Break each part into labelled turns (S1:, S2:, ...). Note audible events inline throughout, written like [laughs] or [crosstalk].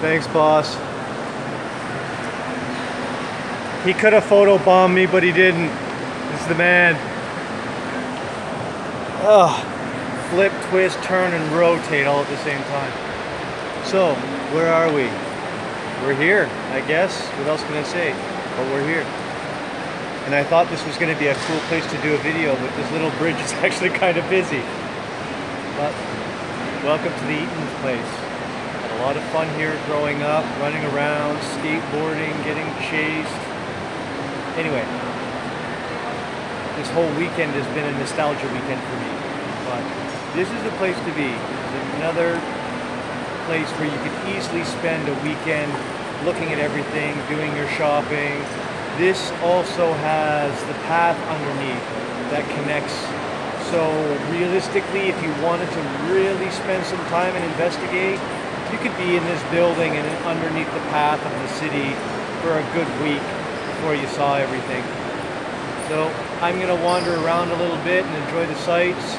S1: Thanks, boss. He could have photobombed me, but he didn't. This is the man. Ugh. Flip, twist, turn, and rotate all at the same time. So, where are we? We're here, I guess. What else can I say? But we're here. And I thought this was going to be a cool place to do a video, but this little bridge is [laughs] actually kind of busy. But welcome to the Eaton's place. A lot of fun here growing up, running around, skateboarding, getting chased. Anyway, this whole weekend has been a nostalgia weekend for me. But this is the place to be. It's another place where you could easily spend a weekend looking at everything, doing your shopping. This also has the path underneath that connects. So realistically, if you wanted to really spend some time and investigate, you could be in this building and underneath the path of the city for a good week before you saw everything. So I'm gonna wander around a little bit and enjoy the sights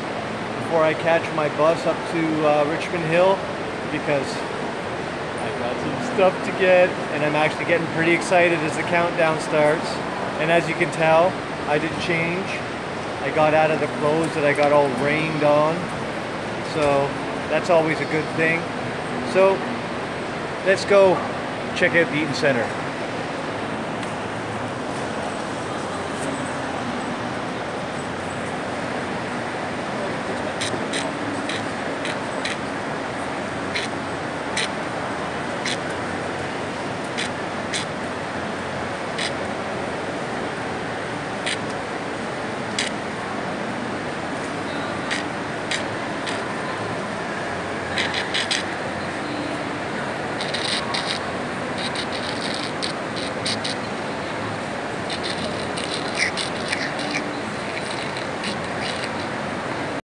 S1: before I catch my bus up to uh, Richmond Hill because I've got some stuff to get and I'm actually getting pretty excited as the countdown starts. And as you can tell, I did change. I got out of the clothes that I got all rained on. So that's always a good thing. So let's go check out the Eaton Center.